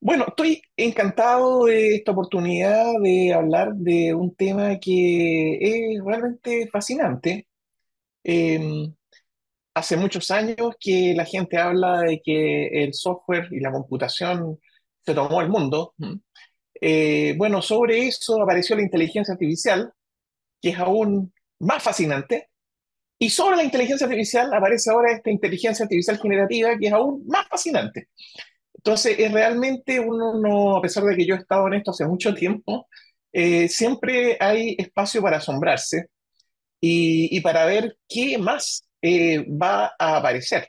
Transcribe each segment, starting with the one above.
Bueno, estoy encantado de esta oportunidad de hablar de un tema que es realmente fascinante. Eh, hace muchos años que la gente habla de que el software y la computación se tomó el mundo. Eh, bueno, sobre eso apareció la inteligencia artificial, que es aún más fascinante. Y sobre la inteligencia artificial aparece ahora esta inteligencia artificial generativa, que es aún más fascinante. Entonces, es realmente uno, no, a pesar de que yo he estado en esto hace mucho tiempo, eh, siempre hay espacio para asombrarse y, y para ver qué más eh, va a aparecer.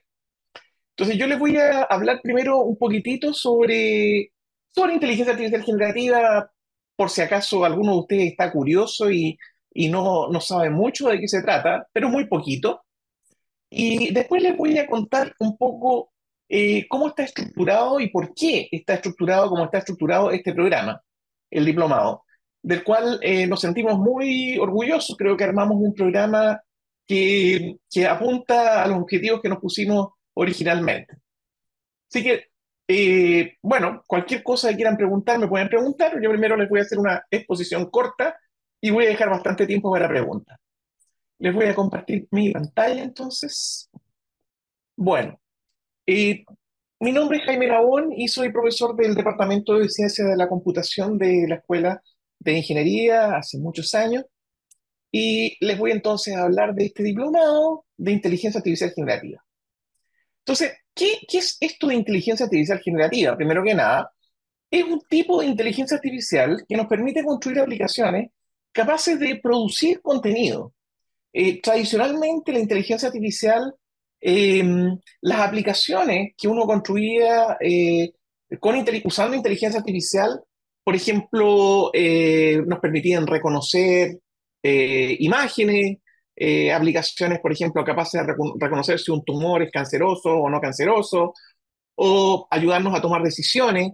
Entonces, yo les voy a hablar primero un poquitito sobre, sobre inteligencia artificial generativa, por si acaso alguno de ustedes está curioso y, y no, no sabe mucho de qué se trata, pero muy poquito. Y después les voy a contar un poco eh, cómo está estructurado y por qué está estructurado como está estructurado este programa, el diplomado, del cual eh, nos sentimos muy orgullosos. Creo que armamos un programa que, que apunta a los objetivos que nos pusimos originalmente. Así que, eh, bueno, cualquier cosa que quieran preguntar, me pueden preguntar. Yo primero les voy a hacer una exposición corta y voy a dejar bastante tiempo para preguntas. Les voy a compartir mi pantalla entonces. Bueno, eh, mi nombre es Jaime Labón y soy profesor del Departamento de Ciencias de la Computación de la Escuela de Ingeniería hace muchos años. Y les voy entonces a hablar de este diplomado de inteligencia artificial generativa. Entonces, ¿qué, qué es esto de inteligencia artificial generativa? Primero que nada, es un tipo de inteligencia artificial que nos permite construir aplicaciones capaces de producir contenido. Eh, tradicionalmente, la inteligencia artificial, eh, las aplicaciones que uno construía eh, con usando inteligencia artificial, por ejemplo, eh, nos permitían reconocer eh, imágenes, eh, aplicaciones, por ejemplo, capaces de reco- reconocer si un tumor es canceroso o no canceroso, o ayudarnos a tomar decisiones,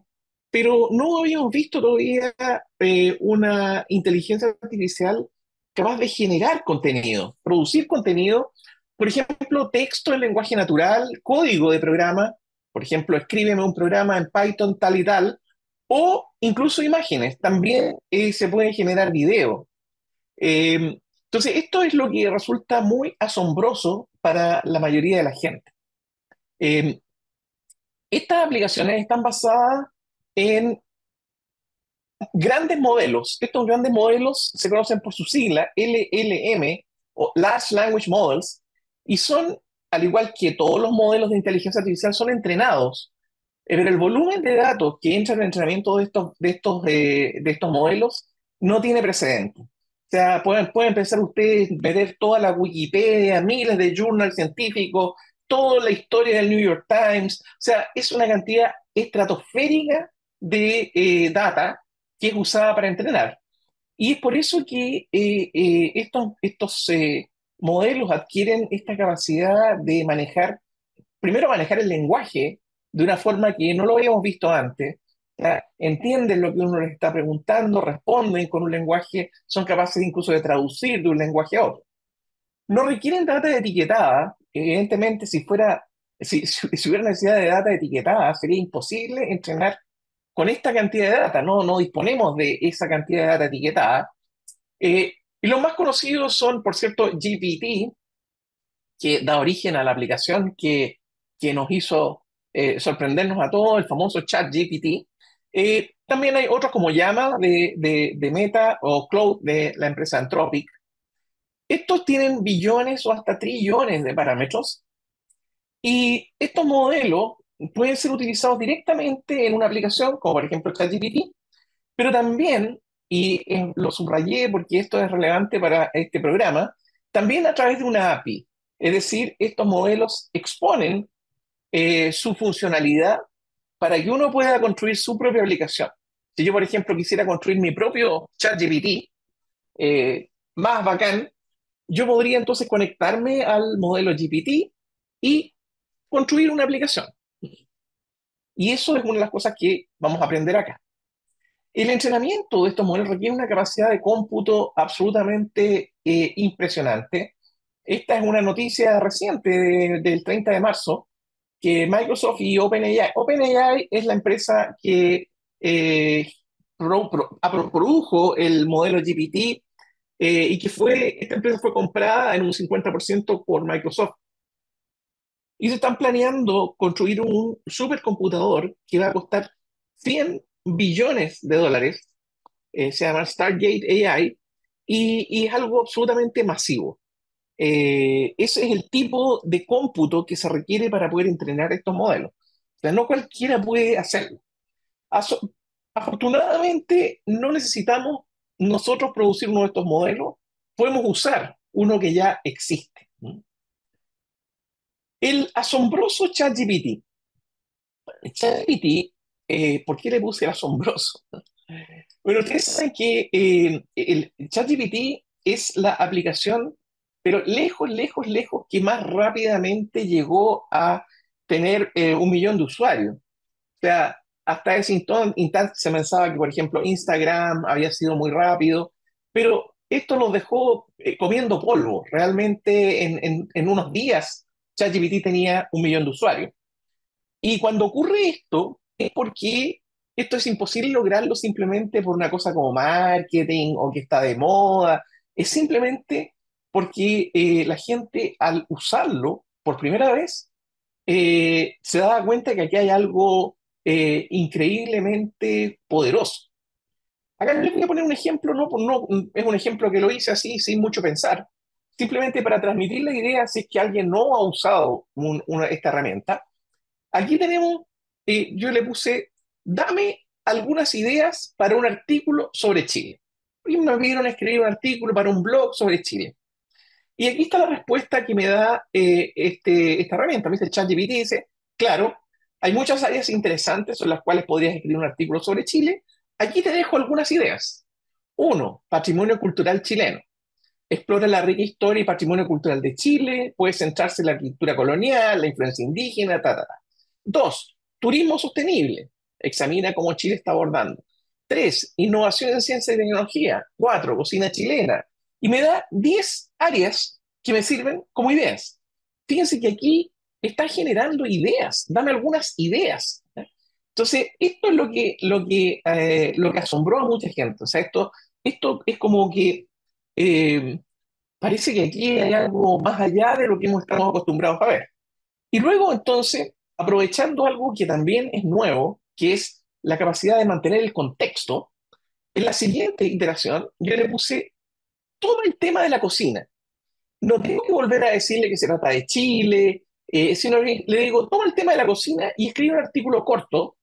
pero no habíamos visto todavía eh, una inteligencia artificial capaz de generar contenido, producir contenido, por ejemplo, texto en lenguaje natural, código de programa, por ejemplo, escríbeme un programa en Python tal y tal, o incluso imágenes, también eh, se pueden generar videos. Eh, entonces, esto es lo que resulta muy asombroso para la mayoría de la gente. Eh, estas aplicaciones están basadas en grandes modelos. Estos grandes modelos se conocen por su sigla LLM o Large Language Models y son, al igual que todos los modelos de inteligencia artificial, son entrenados. Eh, Pero el volumen de datos que entra en el entrenamiento de estos, de estos, eh, de estos modelos no tiene precedente. O sea, pueden, pueden pensar ustedes, meter toda la Wikipedia, miles de journals científicos, toda la historia del New York Times. O sea, es una cantidad estratosférica de eh, data que es usada para entrenar. Y es por eso que eh, eh, estos, estos eh, modelos adquieren esta capacidad de manejar, primero manejar el lenguaje de una forma que no lo habíamos visto antes. Entienden lo que uno les está preguntando, responden con un lenguaje, son capaces incluso de traducir de un lenguaje a otro. No requieren data etiquetada. Evidentemente, si fuera, si, si hubiera necesidad de data etiquetada, sería imposible entrenar con esta cantidad de data. No, no disponemos de esa cantidad de data etiquetada. Eh, y los más conocidos son, por cierto, GPT, que da origen a la aplicación que, que nos hizo eh, sorprendernos a todos, el famoso chat GPT. Eh, también hay otros como Llama de, de, de Meta o Cloud de la empresa Anthropic. Estos tienen billones o hasta trillones de parámetros y estos modelos pueden ser utilizados directamente en una aplicación, como por ejemplo ChatGPT, pero también, y eh, lo subrayé porque esto es relevante para este programa, también a través de una API. Es decir, estos modelos exponen eh, su funcionalidad para que uno pueda construir su propia aplicación. Si yo, por ejemplo, quisiera construir mi propio ChatGPT eh, más bacán, yo podría entonces conectarme al modelo GPT y construir una aplicación. Y eso es una de las cosas que vamos a aprender acá. El entrenamiento de estos modelos requiere una capacidad de cómputo absolutamente eh, impresionante. Esta es una noticia reciente de- del 30 de marzo, que Microsoft y OpenAI. OpenAI es la empresa que eh, produjo el modelo GPT eh, y que fue, esta empresa fue comprada en un 50% por Microsoft. Y se están planeando construir un supercomputador que va a costar 100 billones de dólares, eh, se llama Stargate AI, y, y es algo absolutamente masivo. Eh, ese es el tipo de cómputo que se requiere para poder entrenar estos modelos. No cualquiera puede hacerlo. Afortunadamente, no necesitamos nosotros producir uno de estos modelos, podemos usar uno que ya existe. El asombroso ChatGPT. ChatGPT, eh, ¿por qué le puse asombroso? Bueno, ustedes saben que eh, el ChatGPT es la aplicación, pero lejos, lejos, lejos, que más rápidamente llegó a tener eh, un millón de usuarios. O sea, hasta ese instan- instante se pensaba que, por ejemplo, Instagram había sido muy rápido, pero esto nos dejó eh, comiendo polvo. Realmente en, en- en unos días ChatGPT tenía un millón de usuarios. Y cuando ocurre esto, es porque esto es imposible lograrlo simplemente por una cosa como marketing o que está de moda. Es simplemente porque eh, la gente al usarlo por primera vez eh, se da cuenta que aquí hay algo eh, increíblemente poderoso. Acá les voy a poner un ejemplo, no, no, es un ejemplo que lo hice así sin mucho pensar, simplemente para transmitir la idea si es que alguien no ha usado esta herramienta. Aquí tenemos, eh, yo le puse, dame algunas ideas para un artículo sobre Chile. Y me pidieron escribir un artículo para un blog sobre Chile. Y aquí está la respuesta que me da eh, este, esta herramienta. Me dice ChatGPT, dice, claro, hay muchas áreas interesantes sobre las cuales podrías escribir un artículo sobre Chile. Aquí te dejo algunas ideas. Uno, patrimonio cultural chileno. Explora la rica historia y patrimonio cultural de Chile, puede centrarse en la cultura colonial, la influencia indígena, ta, ta, ta. Dos, turismo sostenible. Examina cómo Chile está abordando. Tres, innovación en ciencia y tecnología. Cuatro, cocina chilena. Y me da 10 áreas que me sirven como ideas. Fíjense que aquí está generando ideas. Dame algunas ideas. Entonces, esto es lo que, lo que, eh, lo que asombró a mucha gente. O sea, esto, esto es como que eh, parece que aquí hay algo más allá de lo que hemos estado acostumbrados a ver. Y luego, entonces, aprovechando algo que también es nuevo, que es la capacidad de mantener el contexto, en la siguiente iteración yo le puse todo el tema de la cocina. No tengo que volver a decirle que se trata de Chile, eh, sino que le digo, toma el tema de la cocina y escribe un artículo corto.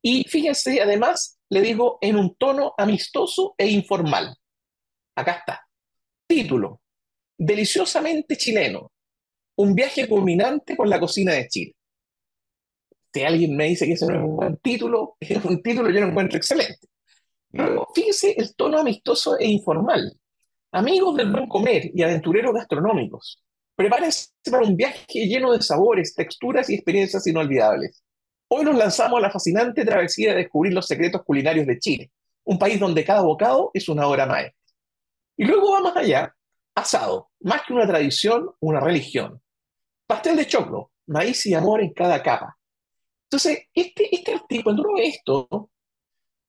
Y fíjense, además, le digo en un tono amistoso e informal. Acá está. Título. Deliciosamente chileno. Un viaje culminante por la cocina de Chile. Si alguien me dice que ese no es un buen título, es un título que yo lo encuentro excelente. Luego, fíjense el tono amistoso e informal. Amigos del buen comer y aventureros gastronómicos, prepárense para un viaje lleno de sabores, texturas y experiencias inolvidables. Hoy nos lanzamos a la fascinante travesía de descubrir los secretos culinarios de Chile, un país donde cada bocado es una obra maestra. Y luego va más allá, asado, más que una tradición, una religión. Pastel de choclo, maíz y amor en cada capa. Entonces, este, este artículo, cuando uno ve esto,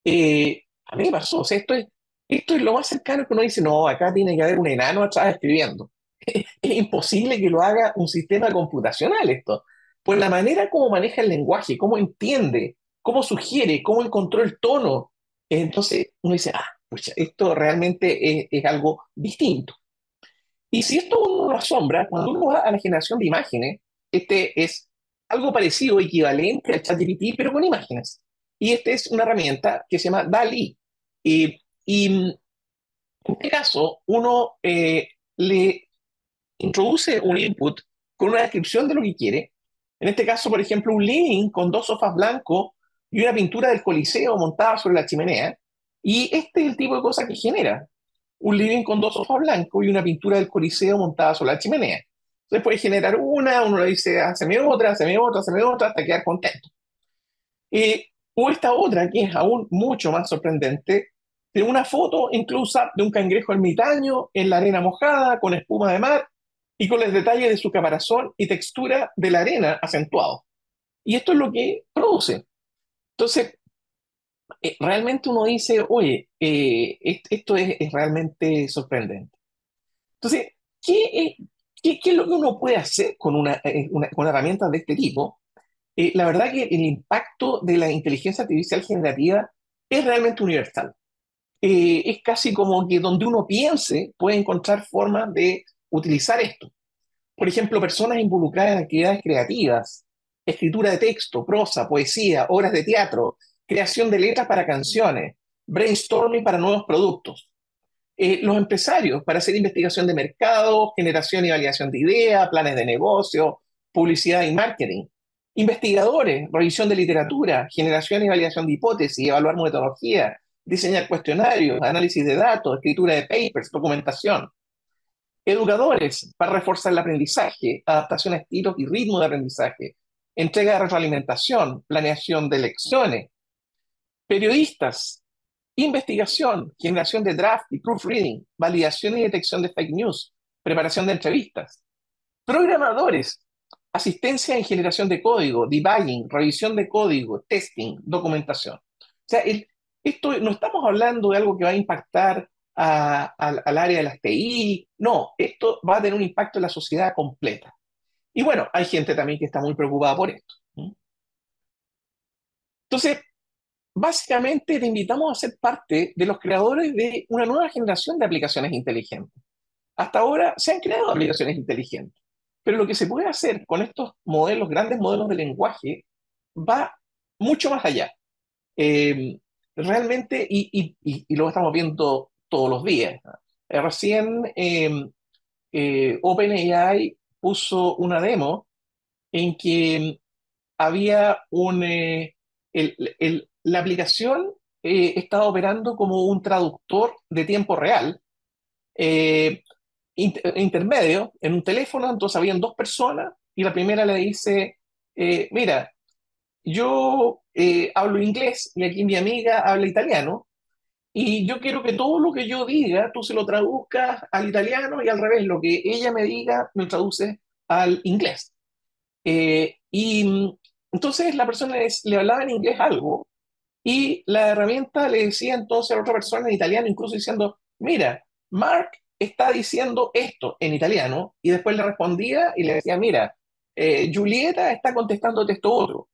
eh, a mí me pasó, o sea, esto es, esto es lo más cercano que uno dice, no, acá tiene que haber un enano atrás escribiendo. Es imposible que lo haga un sistema computacional esto. Pues la manera como maneja el lenguaje, cómo entiende, cómo sugiere, cómo encontró el tono. Entonces uno dice, ah, pucha, esto realmente es algo distinto. Y si esto uno lo asombra, cuando uno va a la generación de imágenes, este es algo parecido, equivalente al ChatGPT, pero con imágenes. Y esta es una herramienta que se llama DALI. Y, y en este caso, uno eh, le introduce un input con una descripción de lo que quiere. En este caso, por ejemplo, un living con dos sofás blancos y una pintura del Coliseo montada sobre la chimenea. Y este es el tipo de cosa que genera. Un living con dos sofás blancos y una pintura del Coliseo montada sobre la chimenea. Entonces puede generar una, uno le dice, haceme otra, haceme otra, haceme otra, hasta quedar contento. Eh, o esta otra, que es aún mucho más sorprendente, de una foto incluso de un cangrejo ermitaño en la arena mojada, con espuma de mar y con los detalles de su caparazón y textura de la arena acentuado. Y esto es lo que produce. Entonces, eh, realmente uno dice, oye, eh, est- esto es, es realmente sorprendente. Entonces, ¿qué, qué, qué es lo que uno puede hacer con una, eh, una- con herramientas de este tipo? Eh, la verdad que el impacto de la inteligencia artificial generativa es realmente universal. Eh, es casi como que donde uno piense puede encontrar formas de utilizar esto. Por ejemplo, personas involucradas en actividades creativas, escritura de texto, prosa, poesía, obras de teatro, creación de letras para canciones, brainstorming para nuevos productos. Eh, los empresarios para hacer investigación de mercado, generación y validación de ideas, planes de negocio, publicidad y marketing. Investigadores, revisión de literatura, generación y validación de hipótesis, evaluar metodología, diseñar cuestionarios, análisis de datos, escritura de papers, documentación. Educadores, para reforzar el aprendizaje, adaptación a estilos y ritmo de aprendizaje, entrega de retroalimentación, planeación de lecciones. Periodistas, investigación, generación de draft y proofreading, validación y detección de fake news, preparación de entrevistas. Programadores, asistencia en generación de código, debugging, revisión de código, testing, documentación. O sea, esto no estamos hablando de algo que va a impactar al, área de las TI, no, esto va a tener un impacto en la sociedad completa. Y bueno, hay gente también que está muy preocupada por esto. Entonces, básicamente te invitamos a ser parte de los creadores de una nueva generación de aplicaciones inteligentes. Hasta ahora se han creado aplicaciones inteligentes, pero lo que se puede hacer con estos modelos, grandes modelos de lenguaje, va mucho más allá. Eh, realmente, y, y- y- y lo estamos viendo todos los días. Eh, recién eh, eh, OpenAI puso una demo en que había un... eh, el- la aplicación eh, estaba operando como un traductor de tiempo real eh, inter- intermedio en un teléfono, entonces habían dos personas y la primera le dice, eh, mira, yo eh, hablo inglés y aquí mi amiga habla italiano y yo quiero que todo lo que yo diga tú se lo traduzcas al italiano y al revés, lo que ella me diga me lo al inglés. Y mm, entonces la persona les- le hablaba en inglés algo y la herramienta le decía entonces a otra persona en italiano, incluso diciendo, mira, Mark está diciendo esto en italiano, y después le respondía y le decía, mira, eh, Julieta está contestándote esto otro.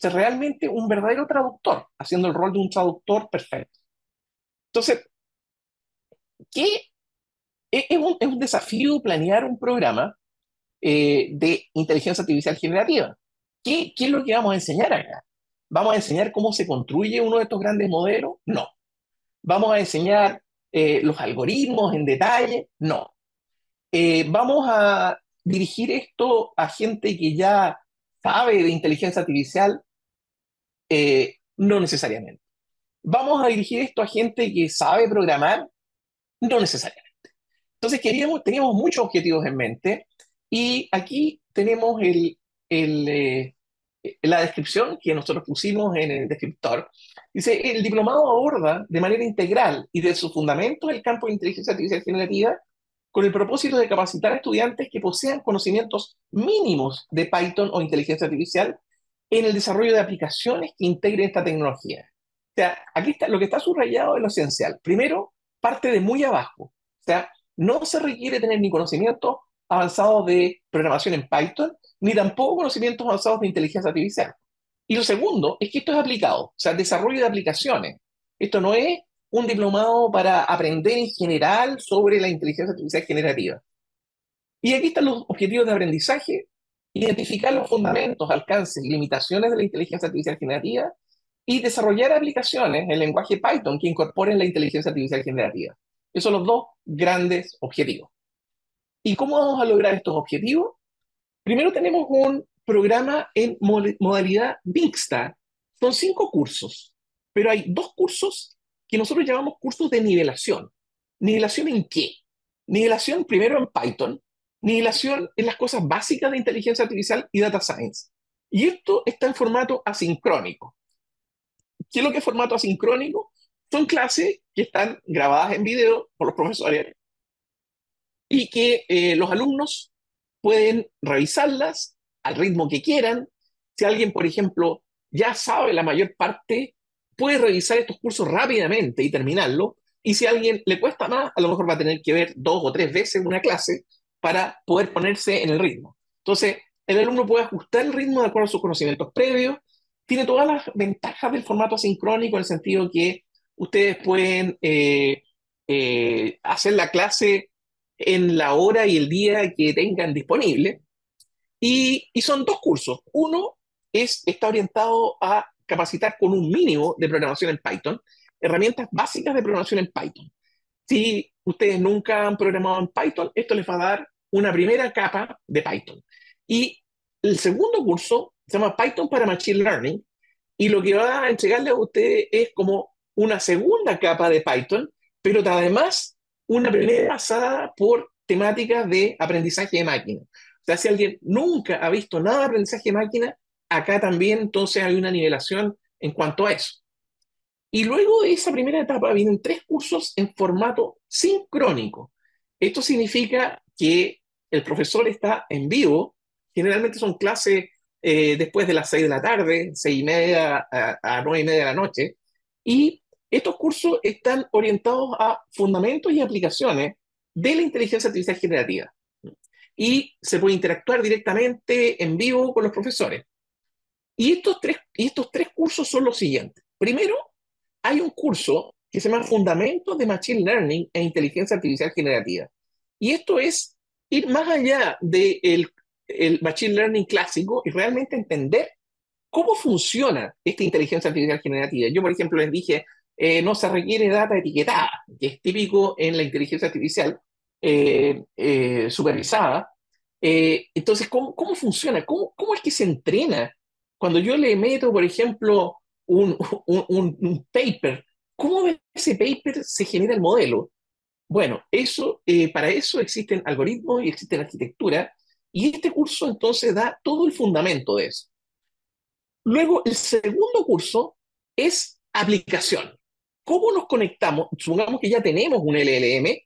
Realmente un verdadero traductor, haciendo el rol de un traductor perfecto. Entonces, ¿qué? Un, es un desafío planear un programa eh, de inteligencia artificial generativa. ¿Qué, qué es lo que vamos a enseñar acá? ¿Vamos a enseñar cómo se construye uno de estos grandes modelos? No. ¿Vamos a enseñar eh, los algoritmos en detalle? No. Eh, ¿vamos a dirigir esto a gente que ya sabe de inteligencia artificial? Eh, no necesariamente. ¿Vamos a dirigir esto a gente que sabe programar? No necesariamente. Entonces queríamos, teníamos muchos objetivos en mente y aquí tenemos el, el, la descripción que nosotros pusimos en el descriptor. Dice, el diplomado aborda de manera integral y de sus fundamentos el campo de inteligencia artificial generativa con el propósito de capacitar a estudiantes que posean conocimientos mínimos de Python o inteligencia artificial en el desarrollo de aplicaciones que integren esta tecnología. O sea, aquí está, lo que está subrayado es lo esencial. Primero, parte de muy abajo. O sea, no se requiere tener ni conocimientos avanzados de programación en Python, ni tampoco conocimientos avanzados de inteligencia artificial. Y lo segundo es que esto es aplicado, o sea, desarrollo de aplicaciones. Esto no es un diplomado para aprender en general sobre la inteligencia artificial generativa. Y aquí están los objetivos de aprendizaje, identificar los fundamentos, alcances y limitaciones de la inteligencia artificial generativa y desarrollar aplicaciones en lenguaje Python que incorporen la inteligencia artificial generativa. Esos son los dos grandes objetivos. ¿Y cómo vamos a lograr estos objetivos? Primero tenemos un programa en modalidad mixta. Son cinco cursos, pero hay dos cursos que nosotros llamamos cursos de nivelación. ¿Nivelación en qué? Nivelación primero en Python, nivelación en las cosas básicas de inteligencia artificial y data science. Y esto está en formato asincrónico. ¿Qué es lo que es formato asincrónico? Son clases que están grabadas en video por los profesores y que eh, los alumnos pueden revisarlas al ritmo que quieran Si alguien, por ejemplo, ya sabe la mayor parte, puede revisar estos cursos rápidamente y terminarlo. Y si a alguien le cuesta más, a lo mejor va a tener que ver dos o tres veces una clase para poder ponerse en el ritmo. Entonces, el alumno puede ajustar el ritmo de acuerdo a sus conocimientos previos. Tiene todas las ventajas del formato asincrónico en el sentido que ustedes pueden eh, eh, hacer la clase en la hora y el día que tengan disponible. Y, son dos cursos. Uno es, está orientado a capacitar con un mínimo de programación en Python, herramientas básicas de programación en Python. Si ustedes nunca han programado en Python, esto les va a dar una primera capa de Python. Y el segundo curso se llama Python para Machine Learning y lo que va a entregarle a ustedes es como una segunda capa de Python, pero además una primera basada por temáticas de aprendizaje de máquina. O sea, si alguien nunca ha visto nada de aprendizaje de máquina, acá también entonces hay una nivelación en cuanto a eso. Y luego de esa primera etapa vienen tres cursos en formato sincrónico. Esto significa que el profesor está en vivo, generalmente son clases eh, después de las seis de la tarde, seis y media a, a nueve y media de la noche, y estos cursos están orientados a fundamentos y aplicaciones de la inteligencia artificial generativa. Y se puede interactuar directamente en vivo con los profesores. Y estos tres, y estos tres cursos son los siguientes. Primero, hay un curso que se llama Fundamentos de Machine Learning e Inteligencia Artificial Generativa. Y esto es ir más allá del de el Machine Learning clásico y realmente entender cómo funciona esta inteligencia artificial generativa. Yo, por ejemplo, les dije, eh, no se requiere data etiquetada, que es típico en la inteligencia artificial eh, eh, supervisada. entonces, ¿cómo, ¿cómo, funciona? ¿Cómo, ¿Cómo es que se entrena cuando yo le meto, por ejemplo, un, un, paper, ¿cómo de ese paper se genera el modelo? Bueno, eso, eh, para eso existen algoritmos y existe arquitectura, y este curso entonces da todo el fundamento de eso. Luego, el segundo curso es aplicación. ¿Cómo nos conectamos? Supongamos que ya tenemos un LLM,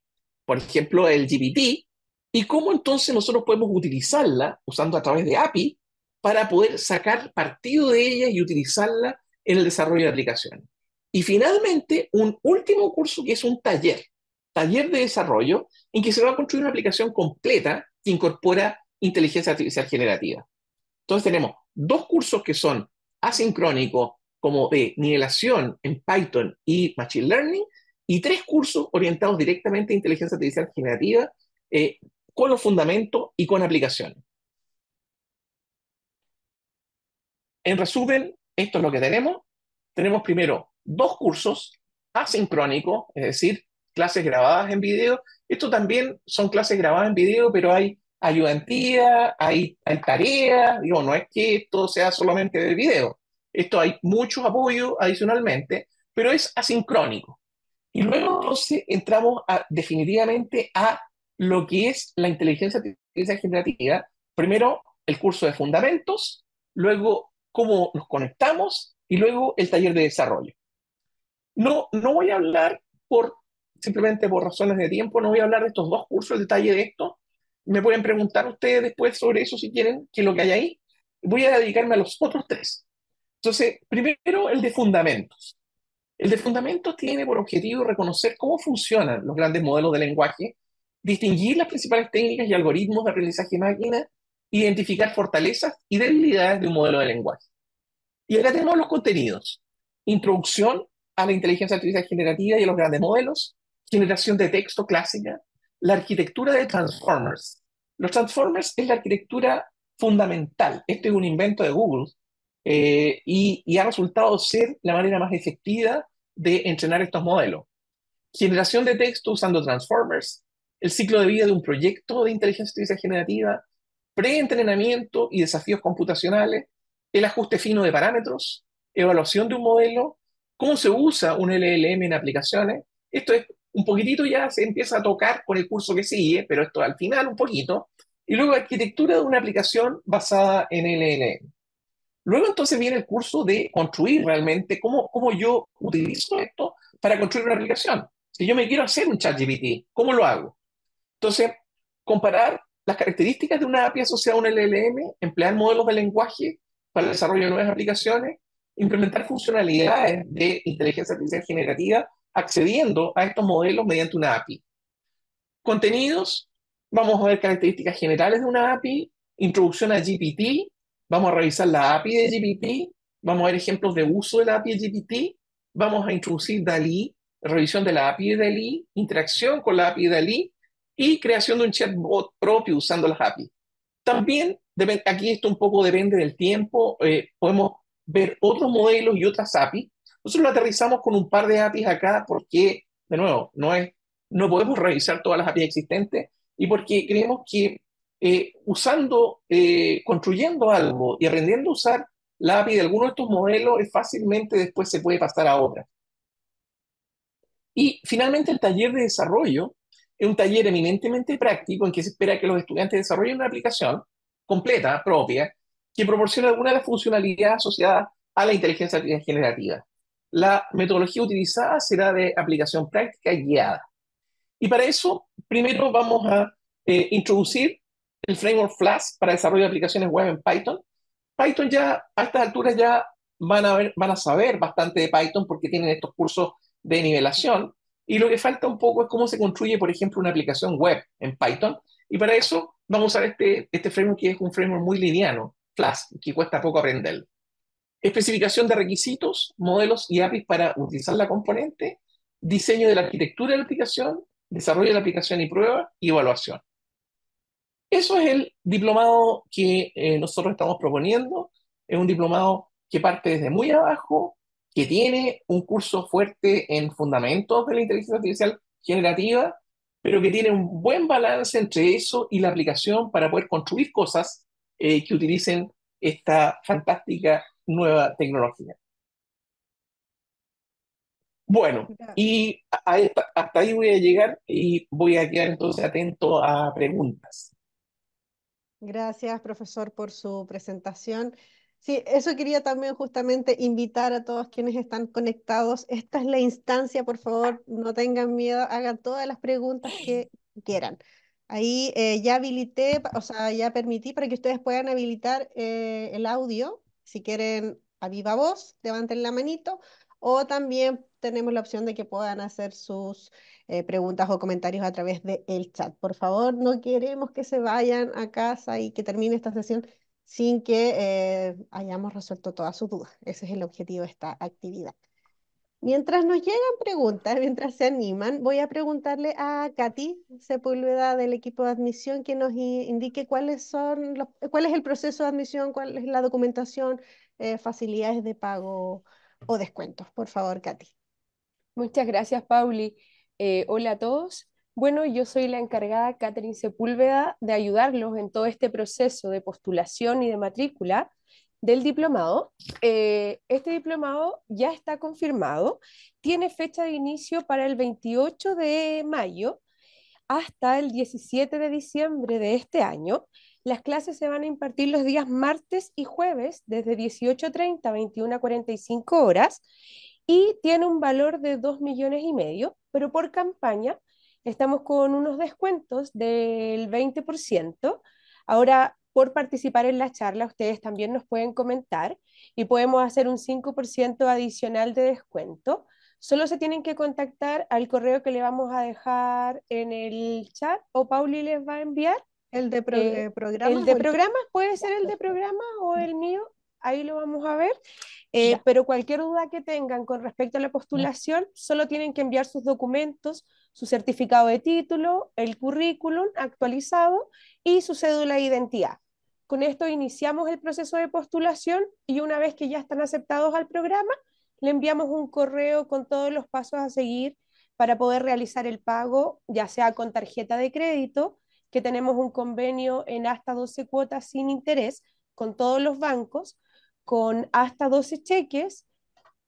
por ejemplo, el GPT, y cómo entonces nosotros podemos utilizarla usando a través de API para poder sacar partido de ella y utilizarla en el desarrollo de aplicaciones. Y finalmente, un último curso que es un taller, taller de desarrollo, en que se va a construir una aplicación completa que incorpora inteligencia artificial generativa. Entonces tenemos dos cursos que son asincrónicos, como de nivelación en Python y Machine Learning, y tres cursos orientados directamente a inteligencia artificial generativa eh, con los fundamentos y con aplicaciones. En resumen, esto es lo que tenemos. Tenemos primero dos cursos asincrónicos, es decir, clases grabadas en video. Esto también son clases grabadas en video, pero hay ayudantía, hay, hay tarea, digo, no es que esto sea solamente de video. Esto hay mucho apoyo adicionalmente, pero es asincrónico. Y luego entonces entramos definitivamente a lo que es la inteligencia artificial generativa. Primero, el curso de fundamentos, luego cómo nos conectamos y luego el taller de desarrollo. No, no voy a hablar por, simplemente por razones de tiempo, no voy a hablar de estos dos cursos, el detalle de esto. Me pueden preguntar ustedes después sobre eso si quieren, qué es lo que hay ahí. Voy a dedicarme a los otros tres. Entonces, primero el de fundamentos. El de fundamentos tiene por objetivo reconocer cómo funcionan los grandes modelos de lenguaje, distinguir las principales técnicas y algoritmos de aprendizaje máquina identificar fortalezas y debilidades de un modelo de lenguaje. Y acá tenemos los contenidos. Introducción a la inteligencia artificial generativa y a los grandes modelos, generación de texto clásica, la arquitectura de transformers. Los transformers es la arquitectura fundamental. Este es un invento de Google eh, y, y ha resultado ser la manera más efectiva de entrenar estos modelos. Generación de texto usando transformers, el ciclo de vida de un proyecto de inteligencia artificial generativa, preentrenamiento y desafíos computacionales, el ajuste fino de parámetros, evaluación de un modelo, cómo se usa un LLM en aplicaciones. Esto es un poquitito ya se empieza a tocar con el curso que sigue, pero esto al final un poquito. Y luego arquitectura de una aplicación basada en LLM. Luego entonces viene el curso de construir realmente cómo, cómo yo utilizo esto para construir una aplicación. Si yo me quiero hacer un chat GPT, ¿cómo lo hago? Entonces, comparar las características de una API asociada a un LLM, emplear modelos de lenguaje para el desarrollo de nuevas aplicaciones, implementar funcionalidades de inteligencia artificial generativa accediendo a estos modelos mediante una API. Contenidos, vamos a ver características generales de una API, introducción a GPT, vamos a revisar la API de GPT, vamos a ver ejemplos de uso de la API de GPT, vamos a introducir DALI, revisión de la API de DALI, interacción con la API de DALI y creación de un chatbot propio usando las API. También, aquí esto un poco depende del tiempo, eh, podemos ver otros modelos y otras APIs. Nosotros lo aterrizamos con un par de APIs acá porque, de nuevo, no, es, no podemos revisar todas las APIs existentes y porque creemos que eh, usando, eh, construyendo algo y aprendiendo a usar la API de alguno de estos modelos, fácilmente después se puede pasar a otra. Y finalmente el taller de desarrollo es un taller eminentemente práctico en que se espera que los estudiantes desarrollen una aplicación completa, propia, que proporcione alguna de las funcionalidades asociadas a la inteligencia generativa. La metodología utilizada será de aplicación práctica guiada. Y para eso, primero vamos a eh, introducir el framework Flash para desarrollo de aplicaciones web en Python. Python ya, a estas alturas ya van a, van a saber bastante de Python porque tienen estos cursos de nivelación. Y lo que falta un poco es cómo se construye, por ejemplo, una aplicación web en Python. Y para eso vamos a usar este, este framework que es un framework muy lineano, Flash, que cuesta poco aprenderlo. Especificación de requisitos, modelos y APIs para utilizar la componente, diseño de la arquitectura de la aplicación, desarrollo de la aplicación y prueba y evaluación. Eso es el diplomado que eh, nosotros estamos proponiendo. Es un diplomado que parte desde muy abajo, que tiene un curso fuerte en fundamentos de la inteligencia artificial generativa, pero que tiene un buen balance entre eso y la aplicación para poder construir cosas eh, que utilicen esta fantástica nueva tecnología. Bueno, y hasta ahí voy a llegar y voy a quedar entonces atento a preguntas. Gracias, profesor, por su presentación. Sí, eso quería también justamente invitar a todos quienes están conectados. Esta es la instancia, por favor, no tengan miedo, hagan todas las preguntas que quieran. Ahí eh, ya habilité, o sea, ya permití para que ustedes puedan habilitar eh, el audio. Si quieren a viva voz, levanten la manito. O también tenemos la opción de que puedan hacer sus eh, preguntas o comentarios a través del el chat. Por favor, no queremos que se vayan a casa y que termine esta sesión sin que eh, hayamos resuelto todas sus dudas. Ese es el objetivo de esta actividad. Mientras nos llegan preguntas, mientras se animan, voy a preguntarle a Katy Sepúlveda del equipo de admisión que nos indique cuáles son cuál es el proceso de admisión, cuál es la documentación, eh, facilidades de pago o descuentos. Por favor, Katy. Muchas gracias, Pauli. Eh, hola a todos. Bueno, yo soy la encargada, Catherine Sepúlveda, de ayudarlos en todo este proceso de postulación y de matrícula del diplomado. Eh, este diplomado ya está confirmado, tiene fecha de inicio para el 28 de mayo hasta el 17 de diciembre de este año. Las clases se van a impartir los días martes y jueves desde 18.30 a 21.45 horas y tiene un valor de 2 millones y medio, pero por campaña estamos con unos descuentos del 20%. Ahora, por participar en la charla, ustedes también nos pueden comentar y podemos hacer un 5% adicional de descuento. Solo se tienen que contactar al correo que le vamos a dejar en el chat o Pauli les va a enviar. El de eh, El de programas puede ser el de programa o el mío ahí lo vamos a ver. Eh, pero cualquier duda que tengan con respecto a la postulación, solo tienen que enviar sus documentos, su certificado de título, el currículum actualizado y su cédula de identidad. Con esto iniciamos el proceso de postulación y una vez que ya están aceptados al programa, le enviamos un correo con todos los pasos a seguir para poder realizar el pago, ya sea con tarjeta de crédito, que tenemos un convenio en hasta 12 cuotas sin interés con todos los bancos, con hasta 12 cheques.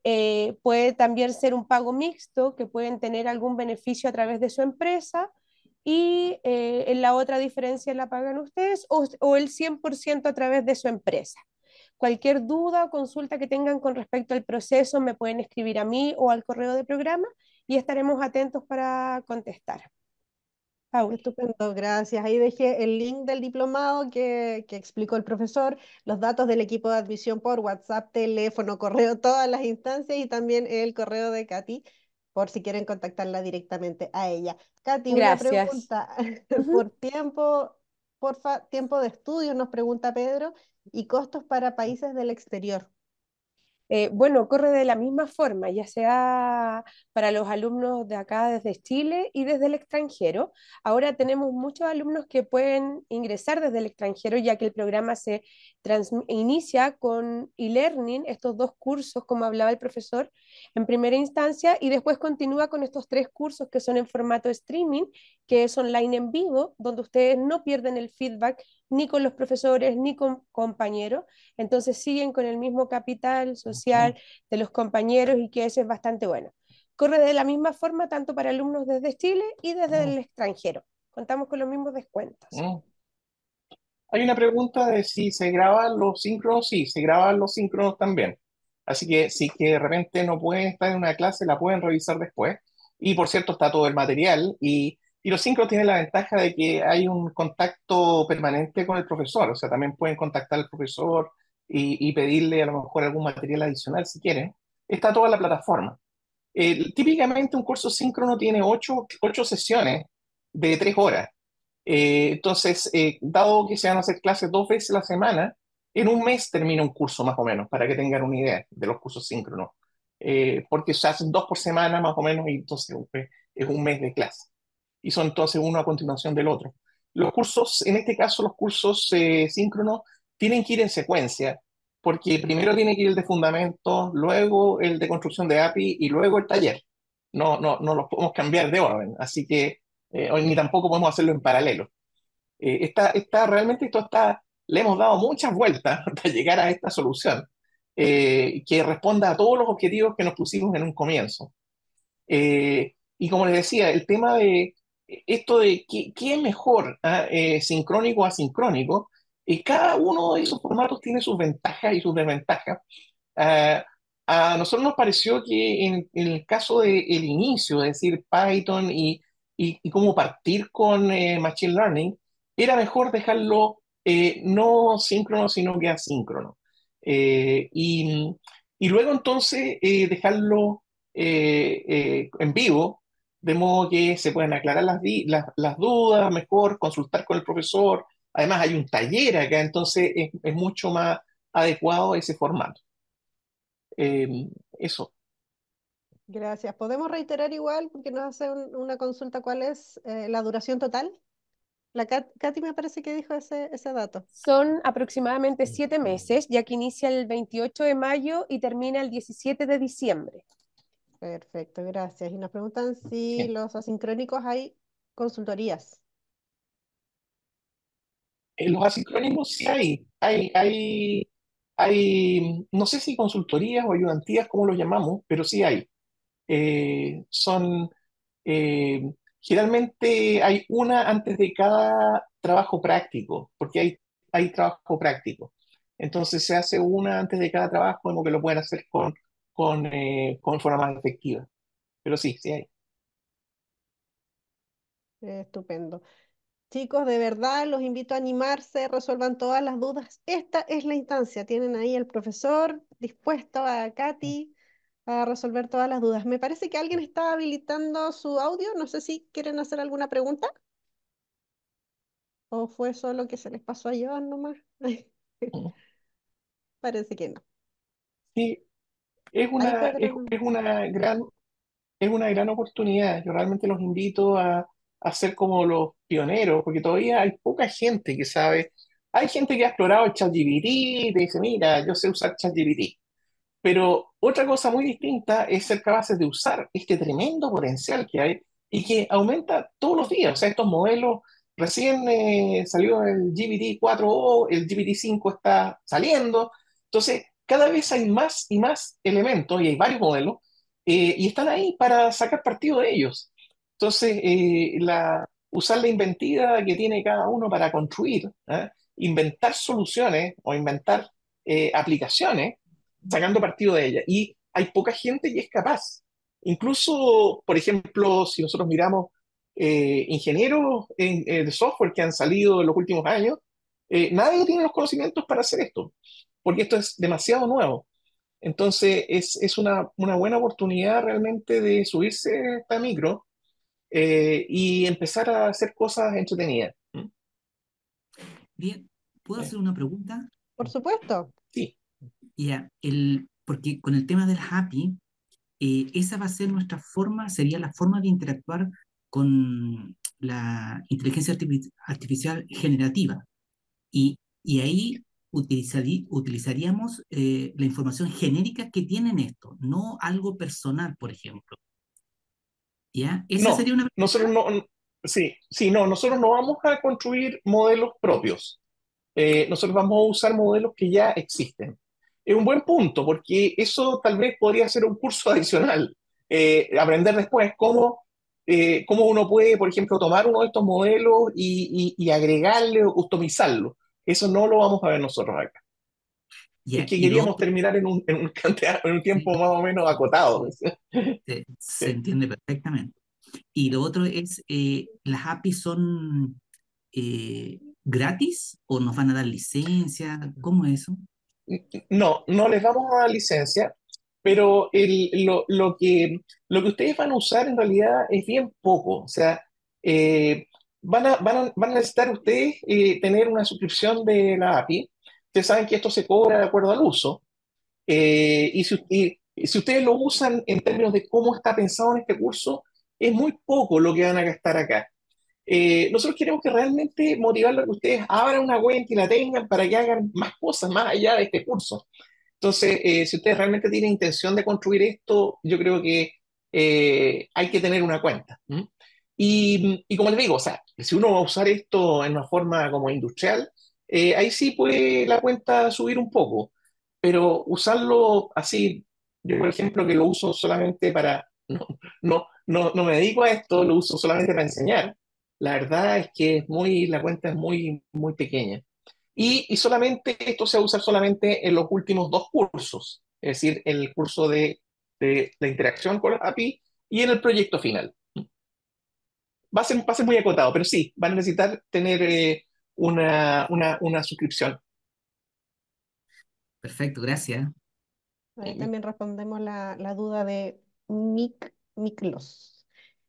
Eh, puede también ser un pago mixto, que pueden tener algún beneficio a través de su empresa y eh, en la otra diferencia la pagan ustedes o, o el 100% a través de su empresa. Cualquier duda o consulta que tengan con respecto al proceso me pueden escribir a mí o al correo de programa y estaremos atentos para contestar. Estupendo, gracias. Ahí dejé el link del diplomado que, que, explicó el profesor, los datos del equipo de admisión por WhatsApp, teléfono, correo, todas las instancias y también el correo de Katy por si quieren contactarla directamente a ella. Katy, una pregunta. por tiempo, porfa, tiempo de estudio, nos pregunta Pedro, y costos para países del exterior. Eh, bueno, corre de la misma forma, ya sea para los alumnos de acá desde Chile y desde el extranjero. Ahora tenemos muchos alumnos que pueden ingresar desde el extranjero, ya que el programa se inicia con e-learning, estos dos cursos, como hablaba el profesor, en primera instancia, y después continúa con estos tres cursos que son en formato streaming, que es online en vivo, donde ustedes no pierden el feedback ni con los profesores ni con compañeros, entonces siguen con el mismo capital social de los compañeros y que ese es bastante bueno. Corre de la misma forma tanto para alumnos desde Chile y desde el extranjero. Contamos con los mismos descuentos. Hay una pregunta de si se graban los síncronos. Sí, se graban los síncronos también. Así que si que de repente no pueden estar en una clase, la pueden revisar después. Y por cierto, está todo el material y y los síncronos tienen la ventaja de que hay un contacto permanente con el profesor, o sea, también pueden contactar al profesor y, pedirle a lo mejor algún material adicional si quieren. Está toda la plataforma. típicamente un curso síncrono tiene ocho, ocho sesiones de tres horas. Eh, entonces, eh, dado que se van a hacer clases dos veces a la semana, en un mes termina un curso más o menos, para que tengan una idea de los cursos síncronos. Eh, porque se hacen dos por semana más o menos y entonces es un mes de clase y son entonces uno a continuación del otro. Los cursos, en este caso los cursos eh, síncronos, tienen que ir en secuencia, porque primero tiene que ir el de fundamentos, luego el de construcción de API y luego el taller. No, no, no los podemos cambiar de orden, así que eh, ni tampoco podemos hacerlo en paralelo. Eh, está, está, realmente esto está, le hemos dado muchas vueltas para llegar a esta solución eh, que responda a todos los objetivos que nos pusimos en un comienzo. y como les decía, el tema de, esto de qué, es mejor, ¿ah? eh, sincrónico o asincrónico, y cada uno de esos formatos tiene sus ventajas y sus desventajas. Ah, a nosotros nos pareció que en, el caso del inicio, es decir, Python y, y, cómo partir con eh, Machine Learning, era mejor dejarlo eh, no síncrono, sino que asíncrono. Y, y, luego entonces dejarlo en vivo de modo que se pueden aclarar las, las, dudas mejor, consultar con el profesor. Además, hay un taller acá, entonces es, mucho más adecuado ese formato. Em, eso. Gracias. ¿Podemos reiterar igual, porque nos hace una consulta, cuál es eh, la duración total? La Katy me parece que dijo ese, ese dato. Son aproximadamente siete meses, ya que inicia el 28 de mayo y termina el 17 de diciembre. Perfecto, gracias. Y nos preguntan si los asincrónicos hay consultorías. En los asincrónicos sí hay, hay, hay, hay, no sé si consultorías o ayudantías, como los llamamos, pero sí hay. Eh, son, eh, generalmente hay una antes de cada trabajo práctico, porque hay, hay trabajo práctico. Entonces se hace una antes de cada trabajo, como que lo pueden hacer con con, eh, con forma más efectiva. Pero sí, sí hay. Estupendo. Chicos, de verdad los invito a animarse, resuelvan todas las dudas. Esta es la instancia. Tienen ahí el profesor dispuesto a Katy a resolver todas las dudas. Me parece que alguien está habilitando su audio. No sé si quieren hacer alguna pregunta. ¿O fue solo que se les pasó a llevar nomás? Mm. Parece que no. Sí, es una, es, una gran, es una gran oportunidad. Yo realmente los invito a, a ser como los pioneros, porque todavía hay poca gente que sabe. Hay gente que ha explorado el ChatGPT y te dice, mira, yo sé usar ChatGPT. Pero otra cosa muy distinta es ser capaces de usar este tremendo potencial que hay y que aumenta todos los días. O sea, estos modelos, recién eh, salió el GPT-4o, el GPT-5 está saliendo. Entonces, cada vez hay más y más elementos, y hay varios modelos, eh, y están ahí para sacar partido de ellos. Entonces, eh, la, usar la inventiva que tiene cada uno para construir, ¿eh? inventar soluciones o inventar aplicaciones, sacando partido de ellas. Y hay poca gente que es capaz. Incluso, por ejemplo, si nosotros miramos ingenieros en- de software que han salido en los últimos años, nadie tiene los conocimientos para hacer esto, porque esto es demasiado nuevo. Entonces, es, es una, una buena oportunidad realmente de subirse a esta micro eh, y empezar a hacer cosas entretenidas. Bien, ¿puedo Eh, hacer una pregunta? Por supuesto. sí, Ya, el, porque con el tema del happy, eh, esa va a ser nuestra forma, sería la forma de interactuar con la inteligencia artifici- artificial generativa. Y, y ahí utilizarí- utilizaríamos eh, la información genérica que tienen esto, no algo personal, por ejemplo. ¿Ya? Esa no, sería una nosotros no, sí, sí, no, nosotros no vamos a construir modelos propios. Eh, nosotros vamos a usar modelos que ya existen. Es un buen punto, porque eso tal vez podría ser un curso adicional. Eh, aprender después cómo, eh, cómo uno puede, por ejemplo, tomar uno de estos modelos y, y- y agregarle o customizarlo. Eso no lo vamos a ver nosotros acá. Es que queríamos terminar en un, en un, cantidad- en un tiempo más o menos acotado. se, se entiende perfectamente. Y lo otro es, eh, ¿las APIs son eh, gratis o nos van a dar licencia? ¿Cómo es eso? No, no les vamos a dar licencia, pero el- lo, lo que, lo que ustedes van a usar en realidad es bien poco. O sea, eh, van a, van a, van a necesitar ustedes eh, tener una suscripción de la API. Ustedes saben que esto se cobra de acuerdo al uso. Eh, y, si, y- si ustedes lo usan en términos de cómo está pensado en este curso, es muy poco lo que van a gastar acá. Eh, nosotros queremos que realmente motivarlos a que ustedes abran una cuenta y la tengan para que hagan más cosas más allá de este curso. Entonces, eh, si ustedes realmente tienen intención de construir esto, yo creo que eh, hay que tener una cuenta. ¿m? Y, y como les digo, o sea, si uno va a usar esto en una forma como industrial, eh, ahí sí puede la cuenta subir un poco, pero usarlo así, yo por ejemplo que lo uso solamente para, no, no, no, no me dedico a esto, lo uso solamente para enseñar. La verdad es que es muy, la cuenta es muy, muy pequeña. Y, y solamente esto se va a usar solamente en los últimos dos cursos, es decir, en el curso de, de la interacción con la API y en el proyecto final. Va a ser, va a ser muy acotado, pero sí, van a necesitar tener eh, una, una, una suscripción. Perfecto, gracias. Ahí Eh, también respondemos la, la duda de Mick Miklos.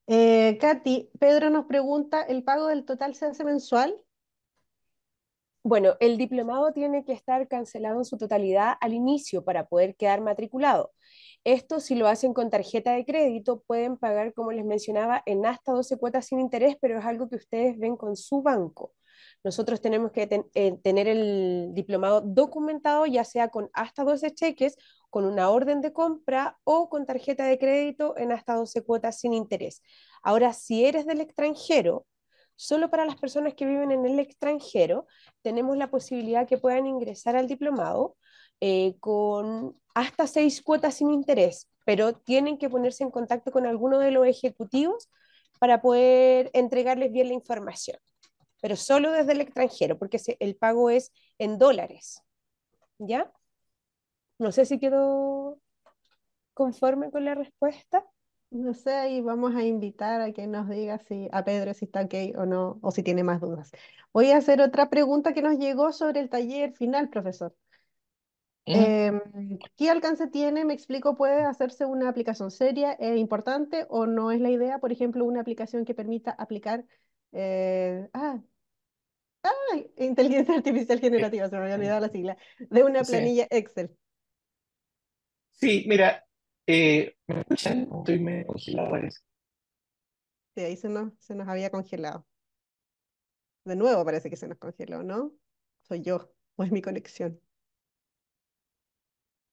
Eh, Katy, Pedro nos pregunta, ¿el pago del total se hace mensual? Bueno, el diplomado tiene que estar cancelado en su totalidad al inicio para poder quedar matriculado. Esto, si lo hacen con tarjeta de crédito, pueden pagar, como les mencionaba, en hasta 12 cuotas sin interés, pero es algo que ustedes ven con su banco. Nosotros tenemos que eh, tener el diplomado documentado, ya sea con hasta 12 cheques, con una orden de compra o con tarjeta de crédito en hasta 12 cuotas sin interés. Ahora, si eres del extranjero, solo para las personas que viven en el extranjero, tenemos la posibilidad que puedan ingresar al diplomado eh, con hasta seis cuotas sin interés, pero tienen que ponerse en contacto con alguno de los ejecutivos para poder entregarles bien la información, pero solo desde el extranjero, porque el pago es en dólares, ¿ya? No sé si quedó conforme con la respuesta. No sé, y vamos a invitar a que nos diga si a Pedro si está ok o no, o si tiene más dudas. Voy a hacer otra pregunta que nos llegó sobre el taller final, profesor. ¿Mm? Em, ¿qué alcance tiene? Me explico, ¿puede hacerse una aplicación seria e importante o no es la idea, por ejemplo, una aplicación que permita aplicar eh, ah, inteligencia artificial Eh, generativa, se me había olvidado la sigla, de una sí, planilla Excel? sí, mira, eh, ¿me escuchan? Estoy medio congelado, parece. Sí, ahí se nos, se nos había congelado. De nuevo parece que se nos congeló, ¿no? Soy yo, o es mi conexión.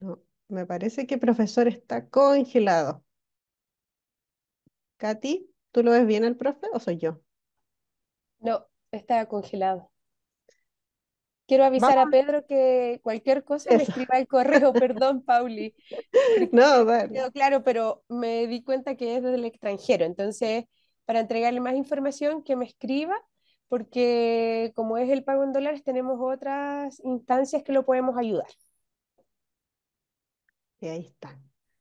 No, me parece que profesor está congelado. Katy, ¿tú lo ves bien al profe o soy yo? No, está congelado. Quiero avisar a Pedro que cualquier cosa me eso. escriba al correo, perdón, Pauli, No, no dale. quedó claro, pero me di cuenta que es desde el extranjero. Entonces, para entregarle más información, que me escriba, porque como es el pago en dólares, tenemos otras instancias que lo podemos ayudar. Y ahí está.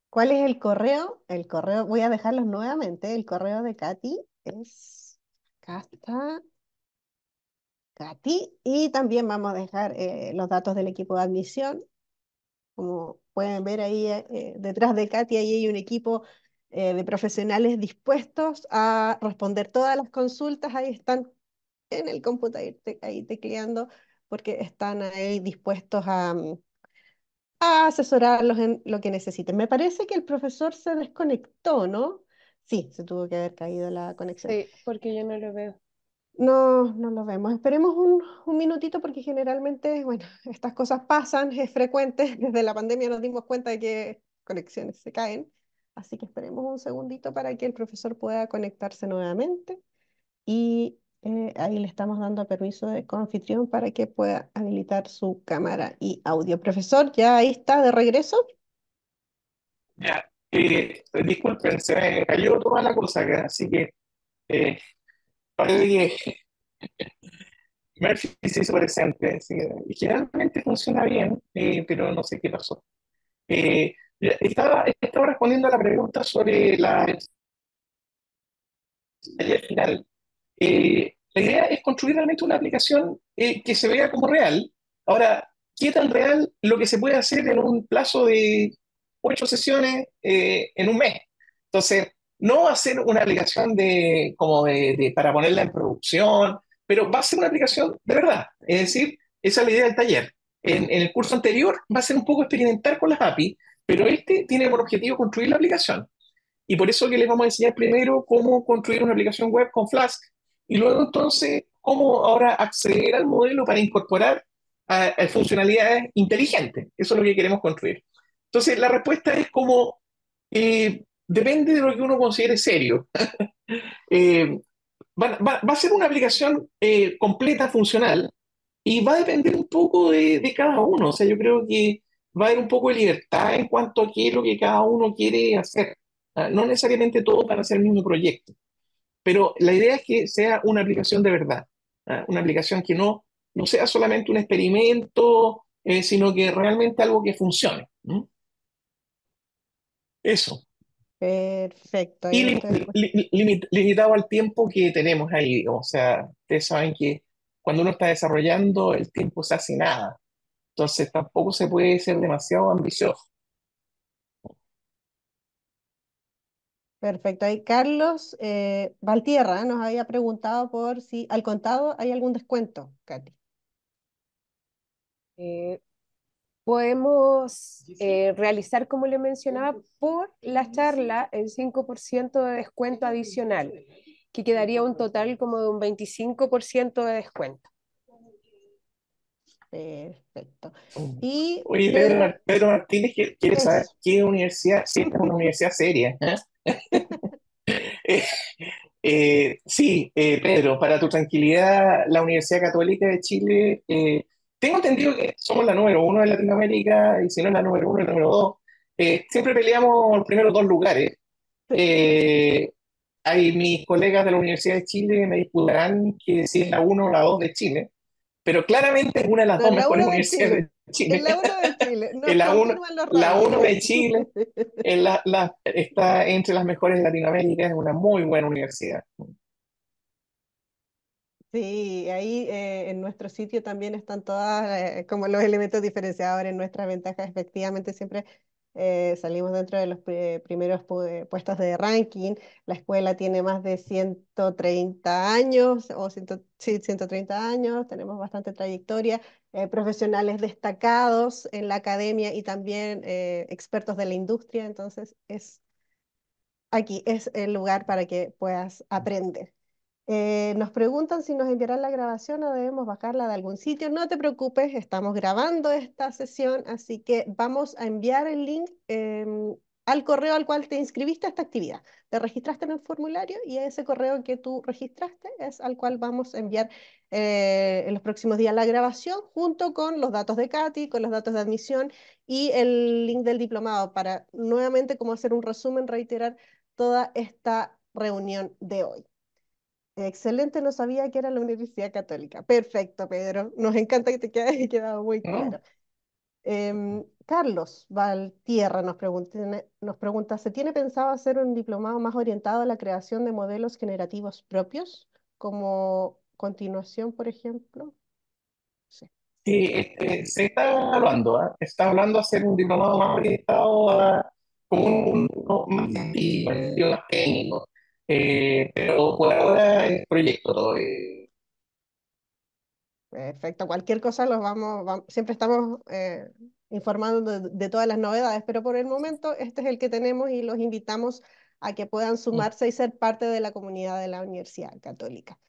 ¿Cuál es el correo? El correo, voy a dejarlos nuevamente. El correo de Katy es, acá está, Katy. Y también vamos a dejar eh, los datos del equipo de admisión. Como pueden ver ahí eh, eh, detrás de Katy, ahí hay un equipo de profesionales dispuestos a responder todas las consultas. Ahí están en el computador, ahí tecleando, porque están ahí dispuestos a, mm, a asesorarlos en lo que necesiten. Me parece que el profesor se desconectó, ¿no? Sí, se tuvo que haber caído la conexión. Sí, porque yo no lo veo. No, no lo vemos. Esperemos un, un, minutito porque generalmente, bueno, estas cosas pasan, es frecuente. Desde la pandemia nos dimos cuenta de que conexiones se caen. Así que esperemos un segundito para que el profesor pueda conectarse nuevamente. Y eh, ahí le estamos dando permiso de coanfitrión para que pueda habilitar su cámara y audio. Profesor, ¿ya ahí está de regreso? Ya, eh, disculpen, se cayó toda la cosa así que eh, parece que Murphy se hizo presente. generalmente funciona bien, eh, pero no sé qué pasó. Eh, estaba, estaba respondiendo a la pregunta sobre la final. Eh, la idea es construir realmente una aplicación eh, que se vea como real. Ahora, ¿qué tan real lo que se puede hacer en un plazo de ocho sesiones eh, en un mes? Entonces, no va a ser una aplicación de, como de, para ponerla en producción, pero va a ser una aplicación de verdad. Es decir, esa es la idea del taller. En, el curso anterior va a ser un poco experimentar con las API, pero este tiene por objetivo construir la aplicación. Y por eso que les vamos a enseñar primero cómo construir una aplicación web con Flask y luego entonces cómo ahora acceder al modelo para incorporar a, funcionalidades inteligentes. Eso es lo que queremos construir. Entonces la respuesta es como, eh, depende de lo que uno considere serio. eh, va, a ser una aplicación eh, completa, funcional, y va a depender un poco de, de, cada uno. O sea, yo creo que va a haber un poco de libertad en cuanto a qué es lo que cada uno quiere hacer. Ah, no necesariamente todo para hacer el mismo proyecto, pero la idea es que sea una aplicación de verdad, ¿ah? una aplicación que no, no sea solamente un experimento, eh, sino que realmente algo que funcione. Eso. Perfecto. Y limitado al tiempo que tenemos ahí. O sea, ustedes saben que cuando uno está desarrollando, el tiempo se hace nada. Entonces tampoco se puede ser demasiado ambicioso. Perfecto. Ahí Carlos eh, Valtierra nos había preguntado por si al contado hay algún descuento, Katy. Eh, podemos eh, realizar, como le mencionaba, por la charla el 5% de descuento adicional, que quedaría un total como de un 25% de descuento. Perfecto. Y Oye, Pedro, Martínez quiere saber qué universidad, si es una universidad seria. Eh, eh, sí, eh, Pedro, para tu tranquilidad, la Universidad Católica de Chile, tengo entendido que somos la número uno de Latinoamérica y si no es la número uno, la número dos. siempre peleamos los primeros dos lugares. hay mis colegas de la Universidad de Chile me disputarán que si es la uno o la dos de Chile, pero claramente es una de las dos mejores universidades de Chile. la uno de Chile. la uno de Chile la, está entre las mejores de Latinoamérica, es una muy buena universidad. Sí, ahí eh, en nuestro sitio también están todas eh, como los elementos diferenciadores, nuestras ventajas, efectivamente siempre eh, salimos dentro de los primeros puestos de ranking. La escuela tiene más de 130 años, o sí, 130 años, tenemos bastante trayectoria, eh, profesionales destacados en la academia y también expertos de la industria, entonces es aquí, es el lugar para que puedas aprender. Eh, nos preguntan si nos enviarán la grabación o debemos bajarla de algún sitio. No te preocupes, estamos grabando esta sesión, así que vamos a enviar el link em, al correo al cual te inscribiste a esta actividad. Te registraste en el formulario y ese correo que tú registraste es al cual vamos a enviar eh, en los próximos días la grabación junto con los datos de Katy, con los datos de admisión y el link del diplomado para nuevamente como hacer un resumen, reiterar toda esta reunión de hoy. Excelente, no sabía que era la Universidad Católica. Perfecto, Pedro. Nos encanta que te haya quedado muy claro. Em, Carlos Valtierra nos pregunta, nos pregunta, ¿se tiene pensado hacer un diplomado más orientado a la creación de modelos generativos propios, como continuación, por ejemplo? Sí, este, se está evaluando, ¿ah? Está hablando de hacer un diplomado más orientado a un, un- en el sentido más técnico. Eh, pero por ahora el proyecto todavía. Perfecto, cualquier cosa los vamos, vam- siempre estamos eh, informando de, de todas las novedades, pero por el momento este es el que tenemos y los invitamos a que puedan sumarse y ser parte de la comunidad de la Universidad Católica.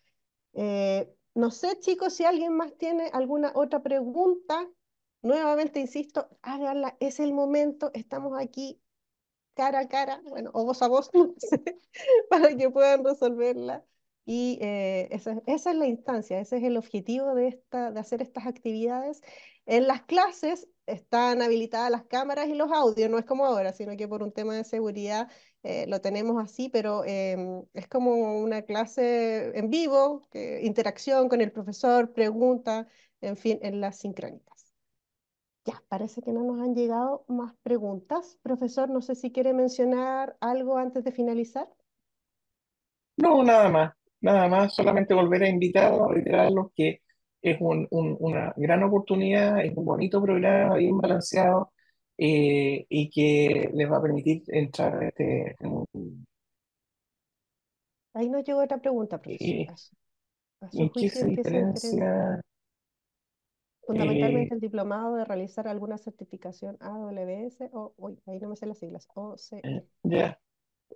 Eh, no sé, chicos, si alguien más tiene alguna otra pregunta, nuevamente insisto, háganla, es el momento, estamos aquí cara a cara, bueno, o voz a voz, para que puedan resolverla. Y eh, esa, es- esa es la instancia, ese es el objetivo de, esta, de hacer estas actividades. En las clases están habilitadas las cámaras y los audios, no es como ahora, sino que por un tema de seguridad eh, lo tenemos así, pero em, es como una clase en vivo, interacción con el profesor, pregunta, en fin, en las sincrónicas. Ya, parece que no nos han llegado más preguntas. Profesor, no sé si quiere mencionar algo antes de finalizar. No, nada más, nada más, solamente volver a invitar, a reiterarlos que es un- un- una gran oportunidad, es un bonito programa, bien balanceado, eh, y que les va a permitir entrar a este, este mundo. Ahí nos llegó otra pregunta, profesor. ¿Y, A su, a y su en qué juicio, se ¿en qué se diferencia? Diferencia? Fundamentalmente eh, el diplomado de realizar alguna certificación AWS o, uy, ahí no me sé las siglas, OCE. eh, ya,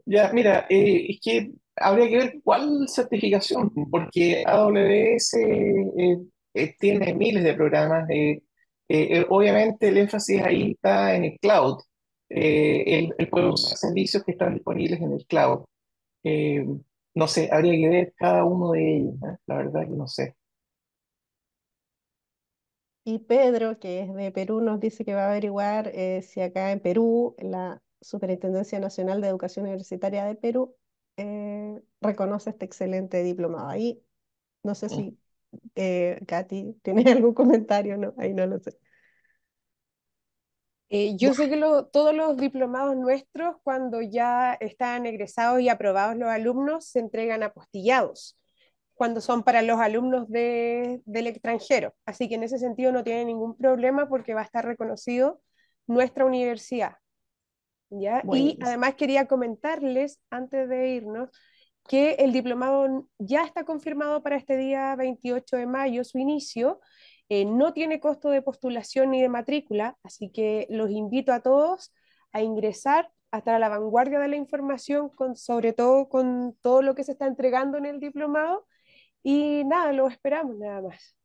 ya, mira, eh, es que habría que ver cuál certificación, porque AWS eh, eh, tiene miles de programas. eh, eh, eh, obviamente el énfasis ahí está en el cloud. Eh, él, él puede usar servicios que están disponibles en el cloud. Eh, no sé, habría que ver cada uno de ellos, ¿eh? La verdad que no sé. Y Pedro, que es de Perú, nos dice que va a averiguar eh, si acá en Perú la Superintendencia Nacional de Educación Universitaria de Perú eh, reconoce este excelente diplomado. Ahí no sé si eh, Katy tiene algún comentario, ¿no? Ahí no lo sé. Eh, yo sé que lo- todos los diplomados nuestros, cuando ya están egresados y aprobados los alumnos, se entregan apostillados, cuando son para los alumnos de- del extranjero. Así que en ese sentido no tiene ningún problema porque va a estar reconocido nuestra universidad. ¿ya? Y Buenísimo. además quería comentarles, antes de irnos, que el diplomado ya está confirmado para este día 28 de mayo, su inicio. Eh, no tiene costo de postulación ni de matrícula, así que los invito a todos a ingresar, a estar a la vanguardia de la información, con, sobre todo con todo lo que se está entregando en el diplomado. Y nada, lo esperamos nada más.